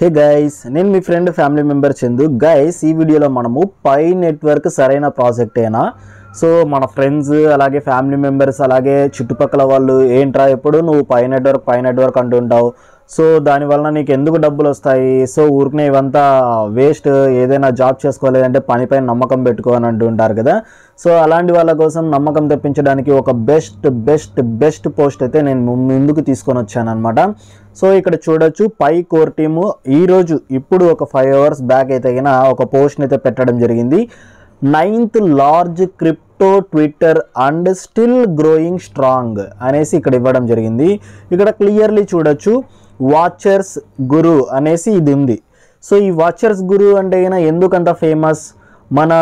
హే guys నేను మీ friend family member Chandu. Guys ఈ వీడియోలో మనము పై నెట్వర్క్ సరైన ప్రాజెక్టేనా సో మన ఫ్రెండ్స్ అలాగే ఫ్యామిలీ మెంబర్స్ అలాగే చుట్టుపక్కల వాళ్ళు ఏంట్రా ఎప్పుడు నువ్వు పై నెట్వర్క్ పై నెట్వర్క్ అంటుంటావు. సో దానివల్ల నీకు ఎందుకు డబ్బులు వస్తాయి? సో ఊరికనే ఇవంతా వేస్ట్ ఏదైనా జాబ్ చేసుకోలేదంటే పనిపైన నమ్మకం పెట్టుకో అని అంటుంటారు కదా. సో అలాంటి వాళ్ళ కోసం నమ్మకం తెప్పించడానికి ఒక బెస్ట్ బెస్ట్ బెస్ట్ పోస్ట్ అయితే నేను ముందుకు తీసుకొని వచ్చాను అనమాట సో ఇక్కడ చూడొచ్చు పై కోర్ టీము ఈరోజు ఇప్పుడు ఒక ఫైవ్ అవర్స్ బ్యాక్ అయితే అయినా ఒక పోస్ట్ని అయితే పెట్టడం జరిగింది. Ninth large crypto Twitter and still growing strong అనేసి ఇక్కడ ఇవ్వడం జరిగింది. ఇక్కడ క్లియర్లీ చూడొచ్చు వాచర్స్ గురు అనేసి ఇది ఉంది. సో ఈ వాచర్స్ గురు అంటే అయినా ఎందుకంత ఫేమస్ మన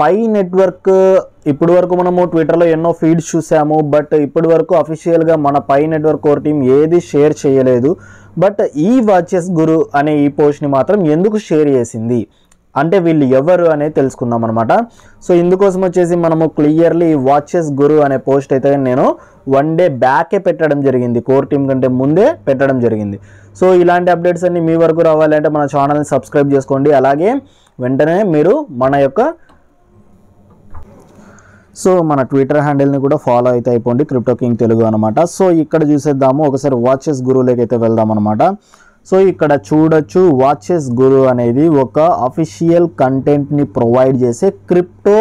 పై నెట్వర్క్ ఇప్పటి వరకు మనము ట్విట్టర్లో ఎన్నో ఫీడ్స్ చూసాము. బట్ ఇప్పటి వరకు అఫీషియల్గా మన పై నెట్వర్క్ కోర్ టీం ఏది షేర్ చేయలేదు. బట్ ఈ వాచెస్ గురు అనే ఈ పోస్ట్ని మాత్రం ఎందుకు షేర్ చేసింది? అంటే వీళ్ళు ఎవరు అనేది తెలుసుకుందాం అనమాట సో ఇందుకోసం వచ్చేసి మనము క్లియర్లీ వాచెస్ గురు అనే పోస్ట్ అయితే నేను వన్ డే బ్యాకే పెట్టడం జరిగింది. కోర్ టీం కంటే ముందే పెట్టడం జరిగింది. సో ఇలాంటి అప్డేట్స్ అన్ని మీ వరకు రావాలంటే మన ఛానల్ని సబ్స్క్రైబ్ చేసుకోండి. అలాగే వెంటనే మీరు మన యొక్క సో మన ట్విట్టర్ హ్యాండిల్ని కూడా ఫాలో అయితే అయిపోండి. క్రిప్టో కింగ్ తెలుగు అనమాట సో ఇక్కడ చూసేద్దాము. ఒకసారి వాచెస్ గురువులోకి అయితే వెళ్దాం అనమాట సో ఇక్కడ చూడొచ్చు వాచెస్ గురు అనేది ఒక అఫీషియల్ కంటెంట్ని ప్రొవైడ్ చేసే క్రిప్టో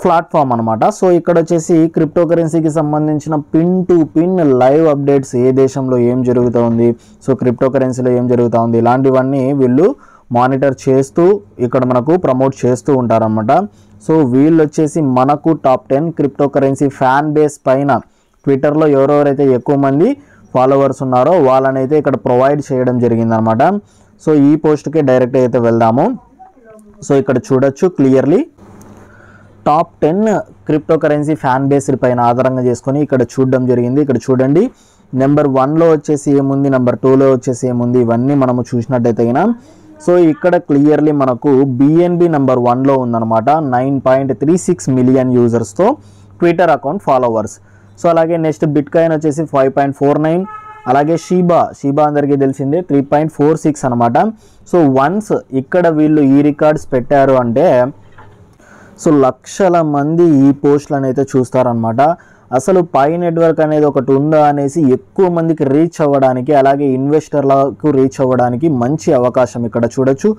ప్లాట్ఫామ్ అనమాట సో ఇక్కడ వచ్చేసి క్రిప్టో కరెన్సీకి సంబంధించిన pin to pin live updates ఏ దేశంలో ఏం జరుగుతోంది సో క్రిప్టో కరెన్సీలో ఏం జరుగుతోంది ఇలాంటివన్నీ వీళ్ళు మానిటర్ చేస్తూ ఇక్కడ మనకు ప్రమోట్ చేస్తూ ఉంటారనమాట సో వీళ్ళు వచ్చేసి మనకు top ten cryptocurrency fan base పైన ట్విట్టర్లో ఎవరెవరైతే ఎక్కువ మంది ఫాలోవర్స్ ఉన్నారో వాళ్ళనైతే ఇక్కడ ప్రొవైడ్ చేయడం జరిగిందనమాట. సో ఈ పోస్ట్కి డైరెక్ట్ అయితే వెళ్దాము. సో ఇక్కడ చూడొచ్చు clearly top ten cryptocurrency fan based పైన ఆధారంగా చేసుకొని ఇక్కడ చూడడం జరిగింది. ఇక్కడ చూడండి నెంబర్ వన్లో వచ్చేసి ఏముంది నెంబర్ టూలో వచ్చేసి ఏముంది ఇవన్నీ మనము చూసినట్టయితే సో ఇక్కడ క్లియర్లీ మనకు బిఎన్బి నెంబర్ వన్లో ఉందన్నమాట nine point three six million యూజర్స్తో Twitter account followers so అలాగే నెక్స్ట్ బిట్ కాయిన్ వచ్చేసి ఫైవ్ పాయింట్ ఫోర్ నైన్. అలాగే షీబా షీబా అందరికీ తెలిసిందే త్రీ పాయింట్ ఫోర్ సిక్స్ అనమాట సో వన్స్ ఇక్కడ వీళ్ళు ఈ రికార్డ్స్ పెట్టారు అంటే సో లక్షల మంది ఈ పోస్టులను అయితే చూస్తారనమాట అసలు పై నెట్వర్క్ అనేది ఒకటి ఉందా అనేసి ఎక్కువ మందికి రీచ్ అవ్వడానికి అలాగే ఇన్వెస్టర్లకు రీచ్ అవ్వడానికి మంచి అవకాశం ఇక్కడ చూడొచ్చు.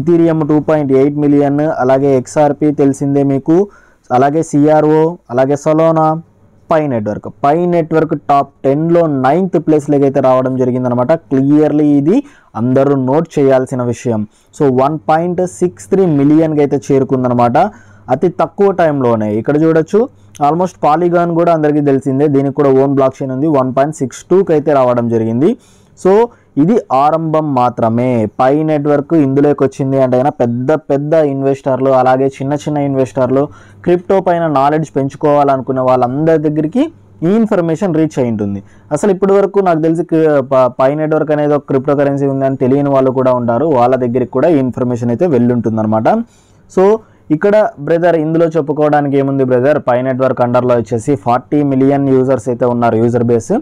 Ethereum two point eight million అలాగే ఎక్స్ఆర్పి తెలిసిందే మీకు. అలాగే సిఆర్ఓ అలాగే Solana Pi Network. Pi Network top టెన్లో నైన్త్ ప్లేస్లోకి అయితే రావడం జరిగిందనమాట. క్లియర్లీ ఇది అందరూ నోట్ చేయాల్సిన విషయం. So one point six three మిలియన్కి అయితే చేరుకుందనమాట. అతి తక్కువ టైంలోనే ఇక్కడ చూడొచ్చు. ఆల్మోస్ట్ పాలిగాన్ కూడా అందరికీ తెలిసిందే. దీనికి కూడా ఓన్ బ్లాక్ చైన్ ఉంది. వన్ పాయింట్ సిక్స్ టూకి అయితే రావడం జరిగింది. సో ఇది ఆరంభం మాత్రమే. పై నెట్వర్క్ ఇందులోకి వచ్చింది అంటే అయినా పెద్ద పెద్ద ఇన్వెస్టర్లు అలాగే చిన్న చిన్న ఇన్వెస్టర్లు క్రిప్టో పైన నాలెడ్జ్ పెంచుకోవాలనుకునే వాళ్ళందరి దగ్గరికి ఈ ఇన్ఫర్మేషన్ రీచ్ అయి ఉంటుంది. అసలు ఇప్పటి వరకు నాకు తెలిసి పై నెట్వర్క్ అనేది ఒక క్రిప్టో కరెన్సీ ఉందని తెలియని వాళ్ళు కూడా ఉంటారు. వాళ్ళ దగ్గరికి కూడా ఈ ఇన్ఫర్మేషన్ అయితే వెళ్ళుంటుంది అనమాట సో ఇక్కడ బ్రదర్ ఇందులో చెప్పుకోవడానికి ఏముంది బ్రదర్ పై నెట్వర్క్ అండర్లో వచ్చేసి ఫార్టీ మిలియన్ యూజర్స్ అయితే ఉన్నారు యూజర్ బేస్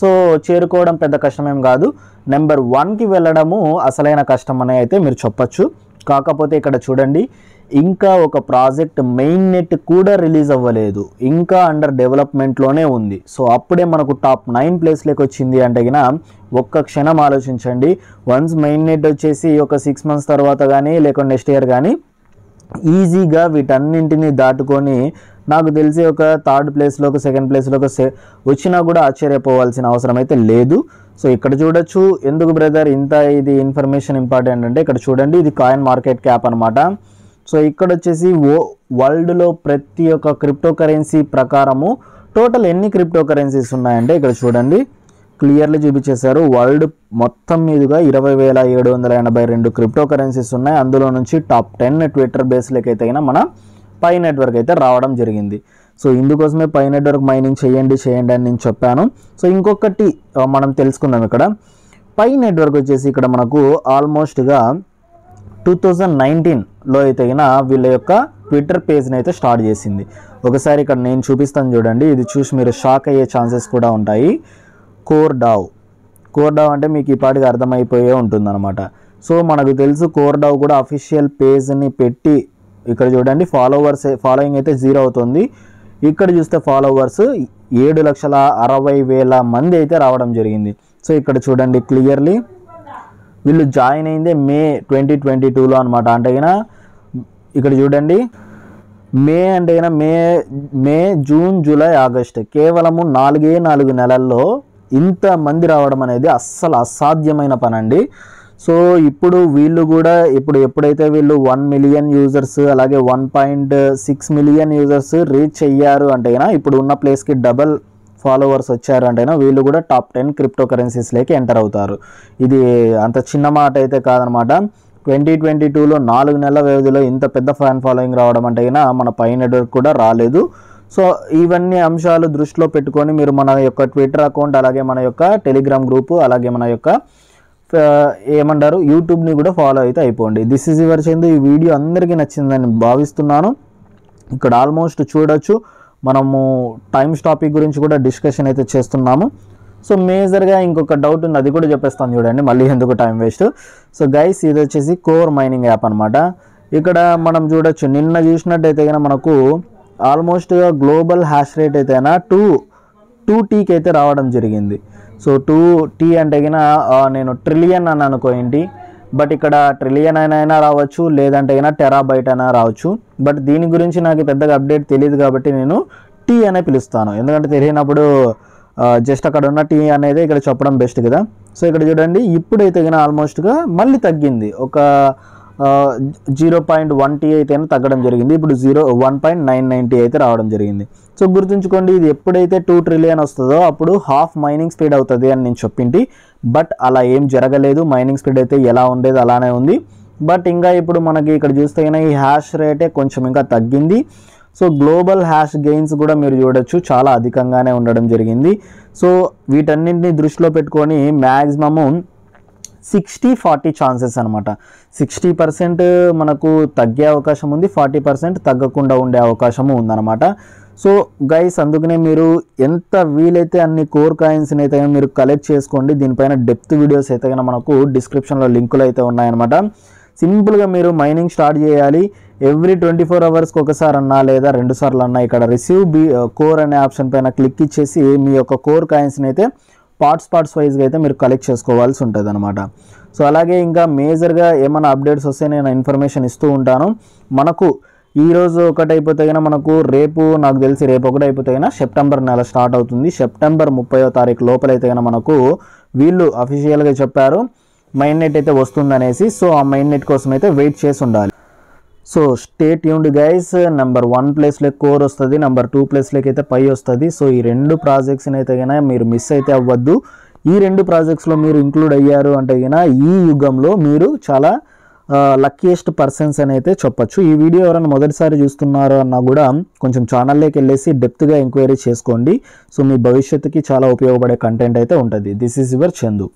సో చేరుకోవడం పెద్ద కష్టమేం కాదు. నెంబర్ వన్కి వెళ్ళడము అసలైన కష్టం అని అయితే మీరు చెప్పచ్చు. కాకపోతే ఇక్కడ చూడండి ఇంకా ఒక ప్రాజెక్ట్ మెయిన్ నెట్ కూడా రిలీజ్ అవ్వలేదు. ఇంకా అండర్ డెవలప్మెంట్లోనే ఉంది. సో అప్పుడే మనకు టాప్ నైన్ ప్లేస్లోకి వచ్చింది అంటే గిన ఒక్క క్షణం ఆలోచించండి. వన్స్ మెయిన్ నెట్ వచ్చేసి ఒక సిక్స్ మంత్స్ తర్వాత కానీ లేకుంటే నెక్స్ట్ ఇయర్ కానీ ఈజీగా వీటన్నింటిని దాటుకొని నాకు తెలిసి ఒక థర్డ్ ప్లేస్లో ఒక సెకండ్ ప్లేస్లో ఒక సె వచ్చినా కూడా ఆశ్చర్యపోవాల్సిన అవసరం అయితే లేదు. సో ఇక్కడ చూడొచ్చు. ఎందుకు బ్రదర్ ఇంత ఇది ఇన్ఫర్మేషన్ ఇంపార్టెంట్ అంటే ఇక్కడ చూడండి. ఇది కాయిన్ మార్కెట్ క్యాప్ అనమాట సో ఇక్కడ వచ్చేసి ఓ వరల్డ్లో ప్రతి ఒక్క క్రిప్టో కరెన్సీ ప్రకారము టోటల్ ఎన్ని క్రిప్టో కరెన్సీస్ ఉన్నాయంటే ఇక్కడ చూడండి. క్లియర్లీ చూపించేశారు. వరల్డ్ మొత్తం మీదుగా ఇరవై వేల ఏడు వందల ఎనభై రెండు క్రిప్టో కరెన్సీస్ ఉన్నాయి. అందులో నుంచి టాప్ టెన్ ట్విట్టర్ బేస్లోకి అయితే అయినా మన పై నెట్వర్క్ అయితే రావడం జరిగింది. సో ఇందుకోసమే పై నెట్వర్క్ మైనింగ్ చేయండి చేయండి అని నేను చెప్పాను. సో ఇంకొకటి మనం తెలుసుకుందాం ఇక్కడ. పై నెట్వర్క్ వచ్చేసి ఇక్కడ మనకు ఆల్మోస్ట్గా టూ థౌజండ్ నైన్టీన్లో అయితే అయినా వీళ్ళ యొక్క ట్విట్టర్ పేజ్ని అయితే స్టార్ట్ చేసింది. ఒకసారి ఇక్కడ నేను చూపిస్తాను చూడండి. ఇది చూసి మీరు షాక్ అయ్యే ఛాన్సెస్ కూడా ఉంటాయి. కోర్ డావ్ కోర్డావ్ అంటే మీకు ఈ పాటికి అర్థమైపోయే ఉంటుందన్నమాట. సో మనకు తెలుసు కోర్డావ్ కూడా అఫీషియల్ పేజ్ని పెట్టి ఇక్కడ చూడండి ఫాలోవర్స్ ఫాలోయింగ్ అయితే జీరో అవుతుంది. ఇక్కడ చూస్తే ఫాలోవర్స్ ఏడు లక్షల అరవై వేల మంది అయితే రావడం జరిగింది. సో ఇక్కడ చూడండి క్లియర్లీ వీళ్ళు జాయిన్ అయిందే మే ట్వంటీ ట్వంటీ టూలో అనమాట అంటే ఇక్కడ చూడండి మే అంటే May May June July August కేవలము నాలుగే నాలుగు నెలల్లో ఇంత మంది రావడం అనేది అస్సలు అసాధ్యమైన పని అండి సో ఇప్పుడు వీళ్ళు కూడా ఇప్పుడు ఎప్పుడైతే వీళ్ళు వన్ మిలియన్ యూజర్స్ అలాగే one point six million users reach అయ్యారు అంటే ఇప్పుడు ఉన్న ప్లేస్కి డబల్ ఫాలోవర్స్ వచ్చారు అంటేనా వీళ్ళు కూడా టాప్ టెన్ క్రిప్టో కరెన్సీస్లోకి ఎంటర్ అవుతారు. ఇది అంత చిన్న మాట అయితే కాదనమాట. ట్వంటీ ట్వంటీ టూలో నాలుగు నెలల వ్యవధిలో ఇంత పెద్ద ఫ్యాన్ ఫాలోయింగ్ రావడం అంటే మన పై నెట్వర్క్ కూడా రాలేదు. సో ఇవన్నీ అంశాలు దృష్టిలో పెట్టుకొని మీరు మన యొక్క ట్విట్టర్ అకౌంట్ అలాగే మన యొక్క టెలిగ్రామ్ గ్రూపు అలాగే మన యొక్క ఏమంటారు యూట్యూబ్ని కూడా ఫాలో అయితే అయిపోండి. దిస్ ఈజ్ యువర్ చందు ఈ వీడియో అందరికీ నచ్చిందని భావిస్తున్నాను. ఇక్కడ ఆల్మోస్ట్ చూడొచ్చు. మనము టైమ్స్ టాపిక్ గురించి కూడా డిస్కషన్ అయితే చేస్తున్నాము. సో మేజర్గా ఇంకొక డౌట్ ఉంది. అది కూడా చెప్పేస్తాను చూడండి. మళ్ళీ ఎందుకు టైం వేస్ట్ సో గైస్ ఇది వచ్చేసి కోర్ మైనింగ్ యాప్ అనమాట ఇక్కడ మనం చూడొచ్చు. నిన్న చూసినట్టయితే కనుక మనకు ఆల్మోస్ట్గా గ్లోబల్ హ్యాష్ రేట్ అయితేనా టూ టూ టీకి అయితే రావడం జరిగింది. సో టూ టీ అంటే నేను ట్రిలియన్ అని అనుకోండి బట్ ఇక్కడ ట్రిలియన్ అయినా అయినా రావచ్చు లేదంటే గిన టెరాబైట్ అయినా రావచ్చు. బట్ దీని గురించి నాకు పెద్దగా అప్డేట్ తెలియదు కాబట్టి నేను టీ అనే పిలుస్తాను. ఎందుకంటే తెలియనప్పుడు జస్ట్ అక్కడ ఉన్న టీ అనేది ఇక్కడ చెప్పడం బెస్ట్ కదా. సో ఇక్కడ చూడండి ఇప్పుడైతే గిన ఆల్మోస్ట్గా మళ్ళీ తగ్గింది. ఒక జీరో పాయింట్ వన్ టీ అయితే తగ్గడం జరిగింది. ఇప్పుడు zero one point nine nine T అయితే రావడం జరిగింది. సో గుర్తుంచుకోండి ఇది ఎప్పుడైతే టూ ట్రిలియన్ వస్తుందో అప్పుడు హాఫ్ మైనింగ్ స్పీడ్ అవుతుంది అని నేను చెప్పింటి. బట్ అలా ఏం జరగలేదు. మైనింగ్ స్పీడ్ అయితే ఎలా ఉండేది అలానే ఉంది. బట్ ఇంకా ఇప్పుడు మనకి ఇక్కడ చూస్తే అయినా ఈ హ్యాష్ రేటే కొంచెం ఇంకా తగ్గింది. సో గ్లోబల్ హ్యాష్ గెయిన్స్ కూడా మీరు చూడొచ్చు. చాలా అధికంగానే ఉండడం జరిగింది. సో వీటన్నింటిని దృష్టిలో పెట్టుకొని మ్యాక్సిమము సిక్స్టీ ఫార్టీ ఛాన్సెస్ అనమాట సిక్స్టీ పర్సెంట్ మనకు తగ్గే అవకాశం ఉంది ఫార్టీ పర్సెంట్ తగ్గకుండా ఉండే అవకాశము ఉందన్నమాట. సో గైస్ అందుకనే మీరు ఎంత వీలైతే అన్ని కోర్ కాయిన్స్ని అయితే మీరు కలెక్ట్ చేసుకోండి దీనిపైన డెప్త్ వీడియోస్ అయితే కనుక మనకు డిస్క్రిప్షన్లో లింకులు అయితే ఉన్నాయన్నమాట. సింపుల్గా మీరు మైనింగ్ స్టార్ట్ చేయాలి. ఎవ్రీ ట్వంటీ ఫోర్ అవర్స్కి ఒకసారి అన్నా లేదా రెండు సార్లు అన్నా ఇక్కడ రిసీవ్ బి కోర్ అనే ఆప్షన్ పైన క్లిక్ ఇచ్చేసి మీ యొక్క కోర్ కాయిన్స్ని అయితే పార్ట్స్ పార్ట్స్ వైజ్గా అయితే మీరు కలెక్ట్ చేసుకోవాల్సి ఉంటుంది అనమాట సో అలాగే ఇంకా మేజర్గా ఏమైనా అప్డేట్స్ వస్తే నేను ఇన్ఫర్మేషన్ ఇస్తూ ఉంటాను. మనకు ఈ రోజు ఒకటి కనుక మనకు రేపు నాకు తెలిసి రేపు ఒకటి అయిపోతే కనుక సెప్టెంబర్ నెల స్టార్ట్ అవుతుంది. సెప్టెంబర్ ముప్పై తారీఖు లోపలైతే కనుక మనకు వీళ్ళు అఫీషియల్గా చెప్పారు. మైండ్ నెట్ అయితే వస్తుందనేసి సో ఆ మైండ్ నెట్ కోసం అయితే వెయిట్ చేసి ఉండాలి. So stay tuned guys number one ప్లేస్లో కోర్ వస్తుంది నెంబర్ టూ ప్లేస్లోకి అయితే పై వస్తుంది. సో ఈ రెండు ప్రాజెక్ట్స్ని అయితే కనుక మీరు మిస్ అయితే అవ్వద్దు. ఈ రెండు ప్రాజెక్ట్స్లో మీరు ఇంక్లూడ్ అయ్యారు అంటే కనుక ఈ యుగంలో మీరు చాలా లక్కీయెస్ట్ పర్సన్స్ అని అయితే చెప్పచ్చు. ఈ వీడియో ఎవరైనా మొదటిసారి చూస్తున్నారు అన్నా కూడా కొంచెం ఛానల్లోకి వెళ్ళేసి డెప్త్గా ఎంక్వైరీ చేసుకోండి. సో మీ భవిష్యత్తుకి చాలా ఉపయోగపడే కంటెంట్ అయితే ఉంటుంది. This is your Chandu